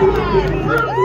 You.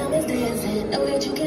I'm just dancing, oh, now